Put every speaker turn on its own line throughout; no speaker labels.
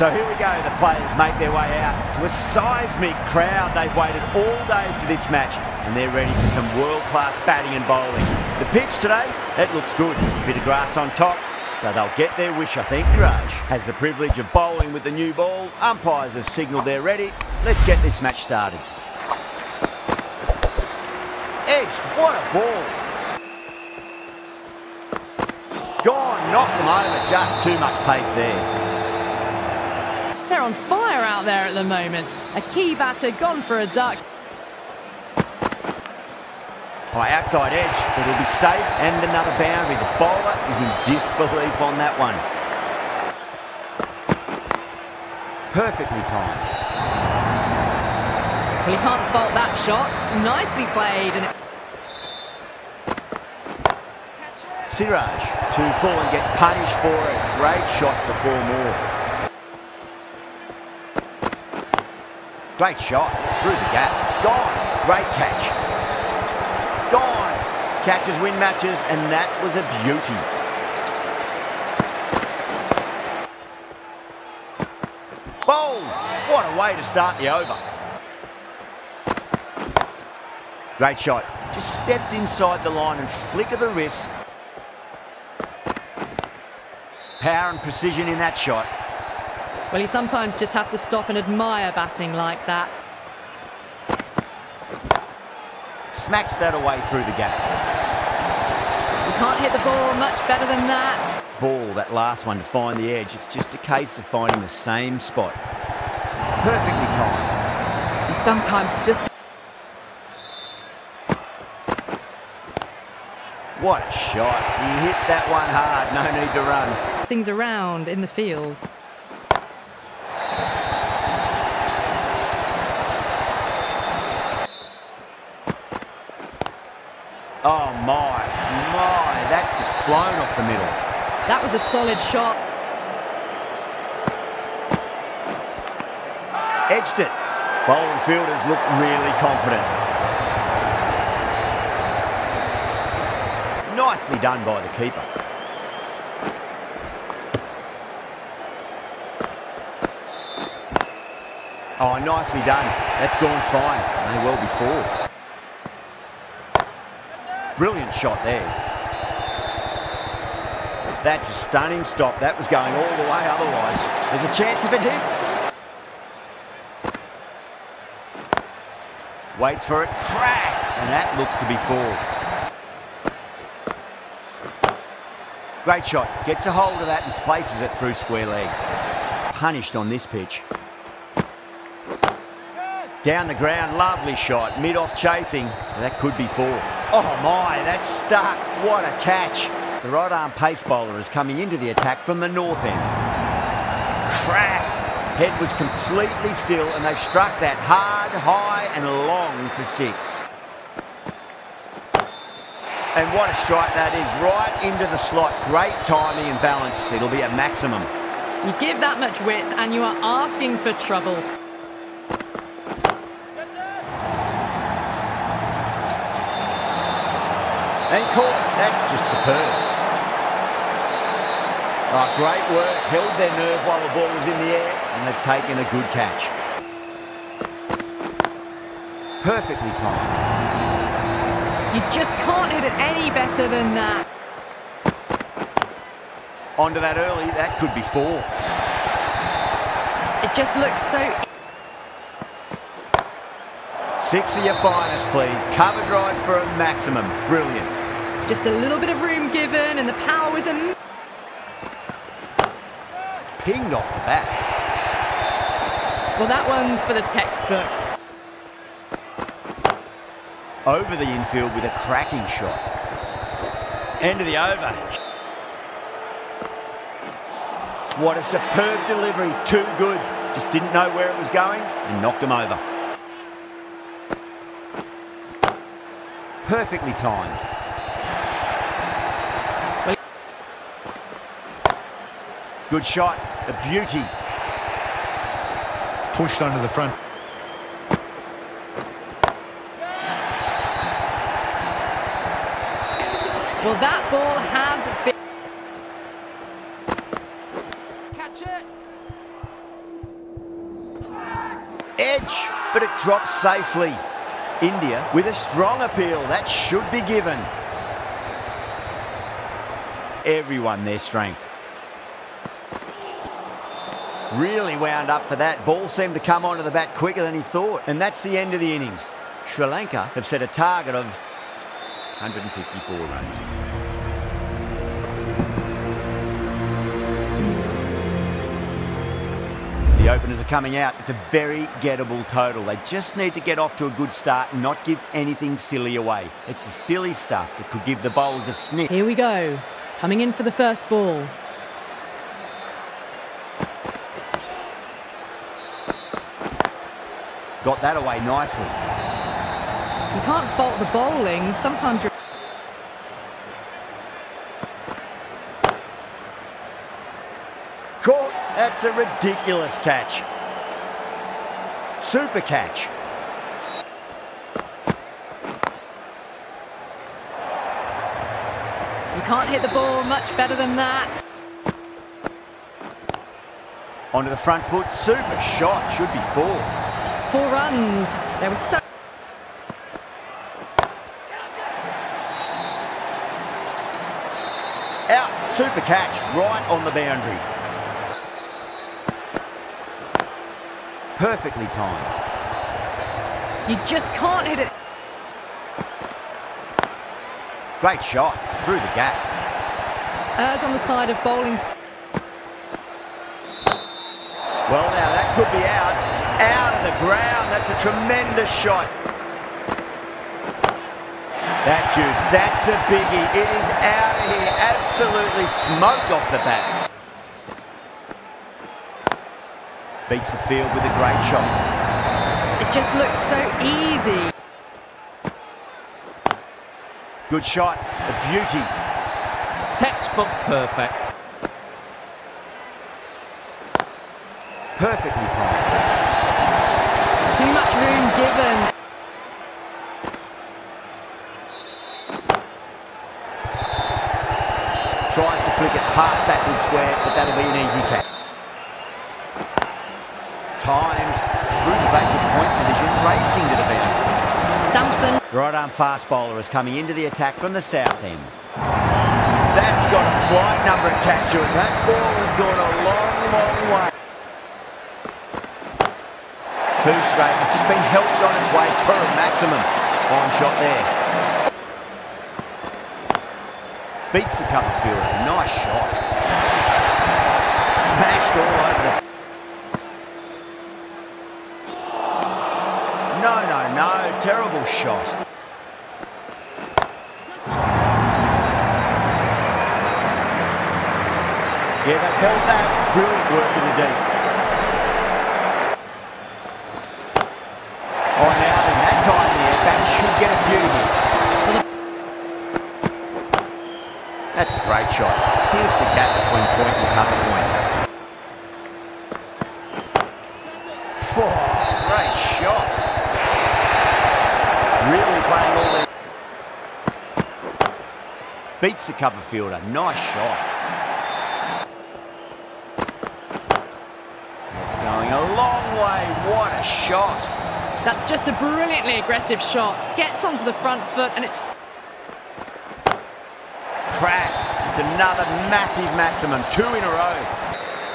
So here we go, the players make their way out to a seismic crowd. They've waited all day for this match and they're ready for some world-class batting and bowling. The pitch today, it looks good. A bit of grass on top, so they'll get their wish, I think. Raj has the privilege of bowling with the new ball. Umpires have signalled they're ready. Let's get this match started. Edged, what a ball. Gone, knocked him over, just too much pace there.
They're on fire out there at the moment. A key batter gone for a duck.
Oh, outside edge, but it'll be safe and another boundary. The bowler is in disbelief on that one. Perfectly timed.
Well, he can't fault that shot. Nicely played. And
Siraj, too full and gets punished for it. Great shot for four more. Great shot through the gap. Gone. Great catch. Gone. Catches win matches, and that was a beauty. Bowled. What a way to start the over. Great shot. Just stepped inside the line and flick of the wrist. Power and precision in that shot.
Well, you sometimes just have to stop and admire batting like that.
smacks that away through the gap.
You can't hit the ball much better than that.
Ball, that last one to find the edge. It's just a case of finding the same spot. Perfectly timed.
You sometimes just...
What a shot. He hit that one hard. No need to run.
Things around in the field.
Oh my, my, that's just flown off the middle.
That was a solid shot.
Edged it. Bowling fielders look really confident. Nicely done by the keeper. Oh, nicely done. That's gone fine. May well be four. Brilliant shot there. That's a stunning stop. That was going all the way otherwise. There's a chance if it hits. Waits for it. Crack! And that looks to be four. Great shot. Gets a hold of that and places it through square leg. Punished on this pitch. Down the ground, lovely shot. Mid-off chasing. That could be four. Oh my, that's stuck. What a catch. The right arm pace bowler is coming into the attack from the north end. Crack. Head was completely still and they've struck that hard, high and long for six. And what a strike that is, right into the slot. Great timing and balance. It'll be a maximum.
You give that much width and you are asking for trouble.
And caught. That's just superb. Oh, great work. Held their nerve while the ball was in the air, and they've taken a good catch. Perfectly timed.
You just can't hit it any better than that.
Onto that early, that could be four.
It just looks so...
Six of your finest, please. Cover drive for a maximum. Brilliant.
Just a little bit of room given and the power was a...
Pinged off the bat.
Well, that one's for the textbook.
Over the infield with a cracking shot. End of the over. What a superb delivery. Too good. Just didn't know where it was going and knocked him over. Perfectly timed. Good shot, a beauty.
Pushed under the front.
Well, that ball has been... Catch it!
edge, but it drops safely. India with a strong appeal. That should be given. Everyone their strength. Really wound up for that. Ball seemed to come onto the bat quicker than he thought. And that's the end of the innings. Sri Lanka have set a target of 154 runs. The openers are coming out. It's a very gettable total. They just need to get off to a good start and not give anything silly away. It's the silly stuff that could give the bowlers a sniff.
Here we go. Coming in for the first ball.
Got that away nicely.
You can't fault the bowling. Sometimes you're...
Caught. That's a ridiculous catch. Super catch.
You can't hit the ball much better than that.
Onto the front foot. Super shot. Should be four.
Four runs. There was so...
Out. Super catch. Right on the boundary. Perfectly timed.
You just can't hit it.
Great shot. Through the gap.
Errs on the side of bowling.
Well, now that could be out. Out of the ground. That's a tremendous shot. That's huge. That's a biggie. It is out of here. Absolutely smoked off the bat. Beats the field with a great shot.
It just looks so easy.
Good shot. A beauty.
Textbook perfect.
Perfectly timed.
Too much room given.
Tries to flick it past backward square, but that'll be an easy catch. Timed through the vacant point position, racing to the boundary.
Samson.
Right arm fast bowler is coming into the attack from the south end. That's got a flight number attached to it. That ball has gone a long, long way. Two straight. It's just been helped on its way through. a maximum. Fine shot there. Beats the cover fielder. Nice shot. Smashed all over the... No, no, no. Terrible shot. Yeah, they've held that. Brilliant work in the deep. Oh, now then, that's on there. That should get a few here. That's a great shot. Here's the gap between point and cover point. Four. Great shot. Really playing all their... Beats the cover fielder. Nice shot. It's going a long way. What a shot.
That's just a brilliantly aggressive shot. Gets onto the front foot and it's...
Crack. It's another massive maximum. Two in a row.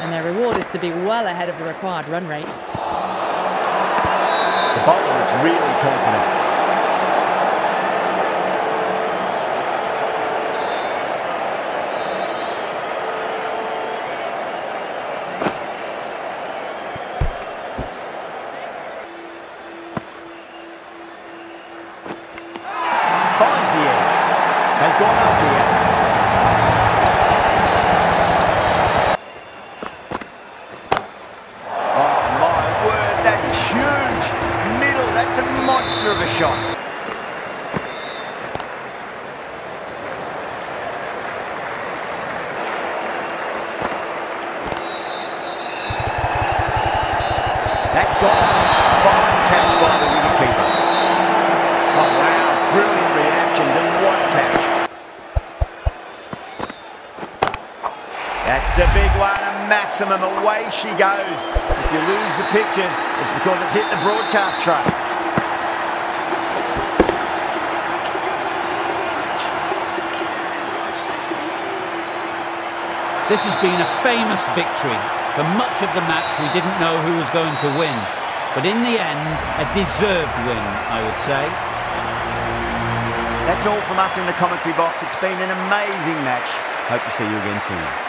And their reward is to be well ahead of the required run rate.
The bowler looks really confident. Finds the edge. They've gone up here. Oh my word, that is huge. Middle, that's a monster of a shot. That's gone. Fine catch by the wicketkeeper. Oh wow, brilliant reactions and what catch. That's It's a big one, a maximum. Away she goes. If you lose the pictures, it's because it's hit the broadcast truck.
This has been a famous victory. For much of the match, we didn't know who was going to win. But in the end, a deserved win, I would say.
That's all from us in the commentary box. It's been an amazing match. Hope to see you again soon.